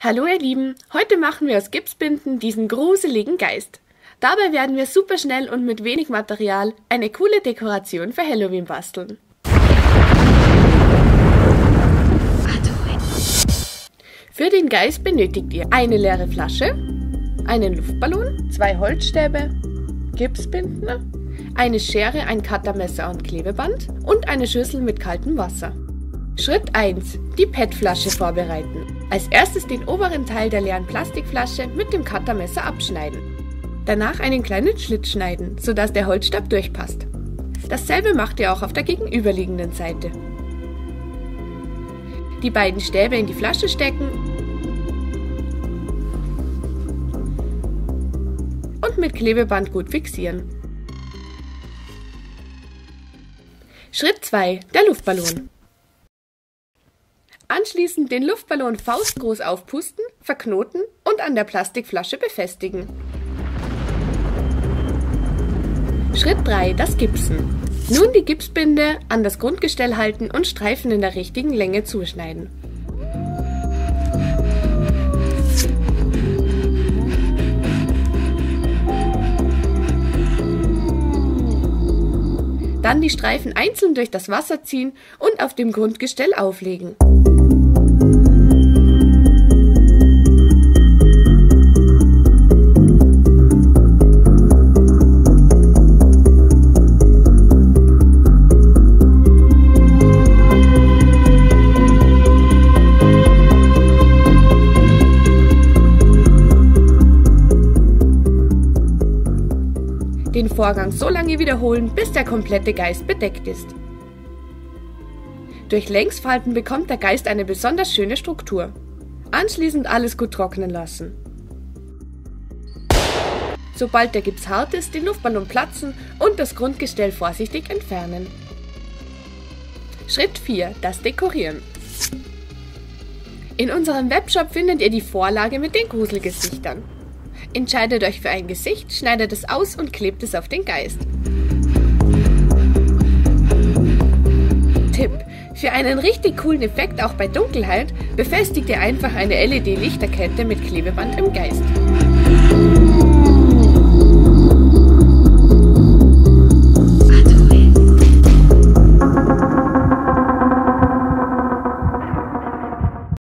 Hallo ihr Lieben, heute machen wir aus Gipsbinden diesen gruseligen Geist. Dabei werden wir super schnell und mit wenig Material eine coole Dekoration für Halloween basteln. Für den Geist benötigt ihr eine leere Flasche, einen Luftballon, zwei Holzstäbe, Gipsbinden, eine Schere, ein Cuttermesser und Klebeband und eine Schüssel mit kaltem Wasser. Schritt 1. Die PET-Flasche vorbereiten. Als erstes den oberen Teil der leeren Plastikflasche mit dem Cuttermesser abschneiden. Danach einen kleinen Schlitt schneiden, sodass der Holzstab durchpasst. Dasselbe macht ihr auch auf der gegenüberliegenden Seite. Die beiden Stäbe in die Flasche stecken und mit Klebeband gut fixieren. Schritt 2. Der Luftballon. Anschließend den Luftballon faustgroß aufpusten, verknoten und an der Plastikflasche befestigen. Schritt 3. Das Gipsen. Nun die Gipsbinde an das Grundgestell halten und Streifen in der richtigen Länge zuschneiden. Dann die Streifen einzeln durch das Wasser ziehen und auf dem Grundgestell auflegen. Den Vorgang so lange wiederholen, bis der komplette Geist bedeckt ist. Durch Längsfalten bekommt der Geist eine besonders schöne Struktur. Anschließend alles gut trocknen lassen. Sobald der Gips hart ist, den Luftballon platzen und das Grundgestell vorsichtig entfernen. Schritt 4. Das Dekorieren. In unserem Webshop findet ihr die Vorlage mit den Gruselgesichtern. Entscheidet euch für ein Gesicht, schneidet es aus und klebt es auf den Geist. Tipp: Für einen richtig coolen Effekt auch bei Dunkelheit befestigt ihr einfach eine LED-Lichterkette mit Klebeband im Geist.